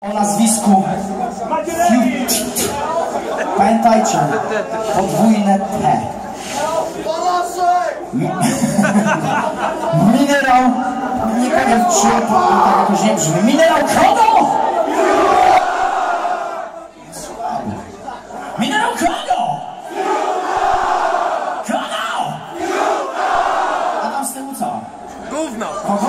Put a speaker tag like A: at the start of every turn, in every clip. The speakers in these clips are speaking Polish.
A: o nazwisku Fiut. Pamiętajcie, podwójne P. Minerał, nie powiem czy to tak jakoś nie brzmi. Minerał kogo? Minerał kogo? Kogo? A tam z tyłu co? Gówno. Gówno!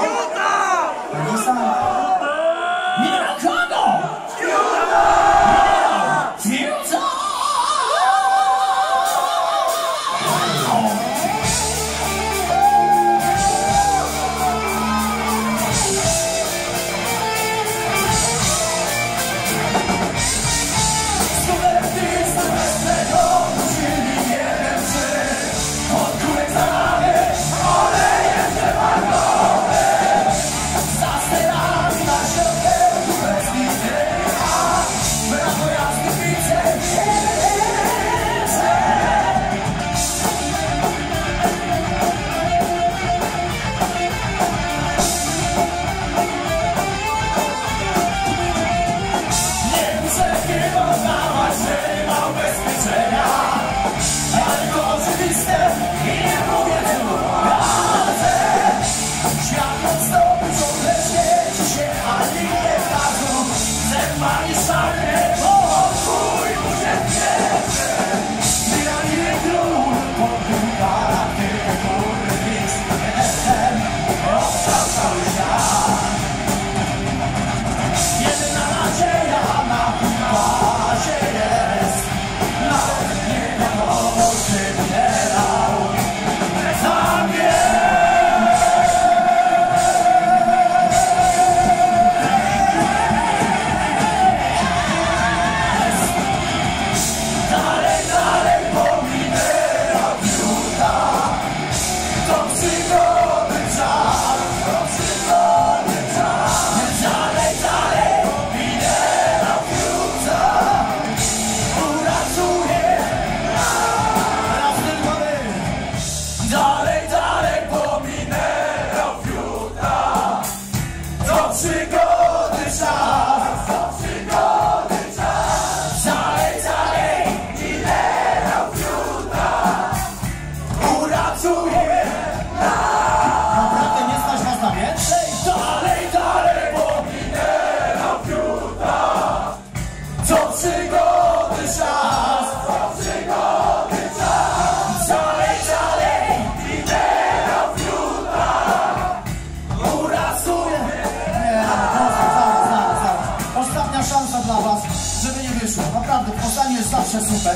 A: Naprawdę, Poznań jest zawsze super,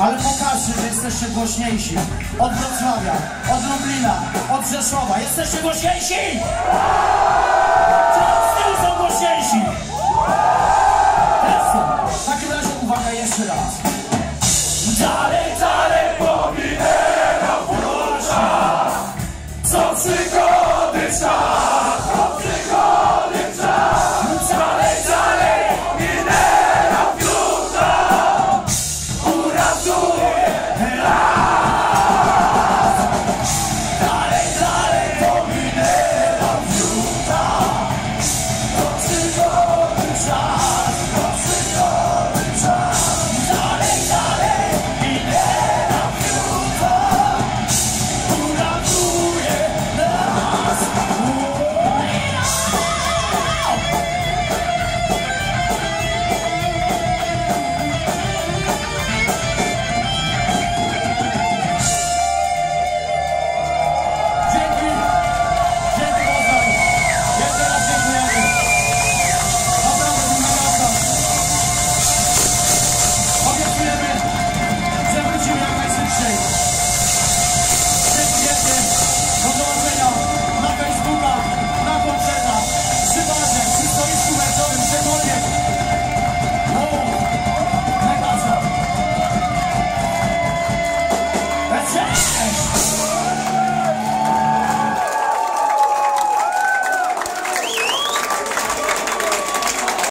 A: ale pokażcie, że jesteście głośniejsi. Od Wrocławia, od Lublina, od Rzeszowa. Jesteście głośniejsi! Czy są głośniejsi? Też. W takim razie uwaga jeszcze raz. Dalej, dalej, powinien wrócić. Są przygody czas.